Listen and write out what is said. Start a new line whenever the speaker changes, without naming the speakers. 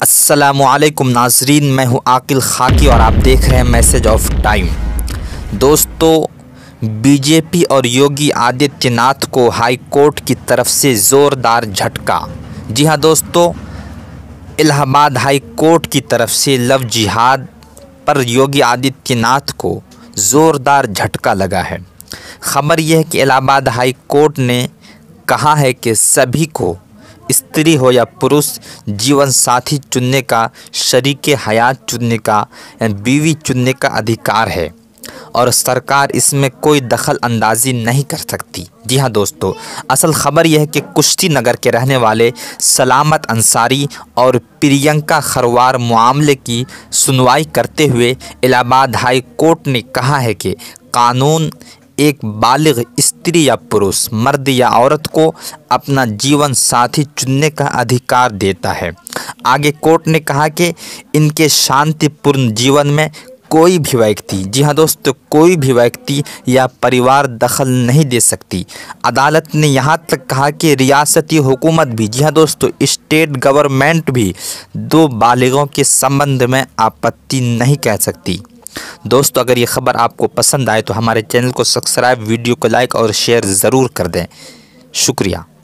असलकुम नाजरीन, मैं हूँ आकिल खाकी और आप देख रहे हैं मैसेज ऑफ़ टाइम। दोस्तों, बीजेपी और योगी आदित्यनाथ को हाई कोर्ट की तरफ़ से ज़ोरदार झटका। जी हाँ दोस्तों, इलाहाबाद हाई कोर्ट की तरफ़ से लव जिहाद पर योगी आदित्यनाथ को ज़ोरदार झटका लगा है। ख़बर यह है कि इलाहाबाद हाई कोर्ट ने कहा है कि सभी को स्त्री हो या पुरुष, जीवन साथी चुनने का शरीक हयात चुनने का या बीवी चुनने का अधिकार है। और सरकार इसमें कोई दखल अंदाजी नहीं कर सकती। जी हाँ दोस्तों, असल ख़बर यह है कि कुश्ती नगर के रहने वाले सलामत अंसारी और प्रियंका खरवार मामले की सुनवाई करते हुए इलाहाबाद हाई कोर्ट ने कहा है कि कानून एक बालिग स्त्री या पुरुष, मर्द या औरत को अपना जीवन साथी चुनने का अधिकार देता है। आगे कोर्ट ने कहा कि इनके शांतिपूर्ण जीवन में कोई भी व्यक्ति, जी हाँ दोस्तों, कोई भी व्यक्ति या परिवार दखल नहीं दे सकती। अदालत ने यहाँ तक कहा कि रियासती हुकूमत भी, जी हाँ दोस्तों, स्टेट गवर्नमेंट भी दो बालिगों के संबंध में आपत्ति नहीं कह सकती। दोस्तों, अगर ये ख़बर आपको पसंद आए तो हमारे चैनल को सब्सक्राइब, वीडियो को लाइक और शेयर ज़रूर कर दें। शुक्रिया।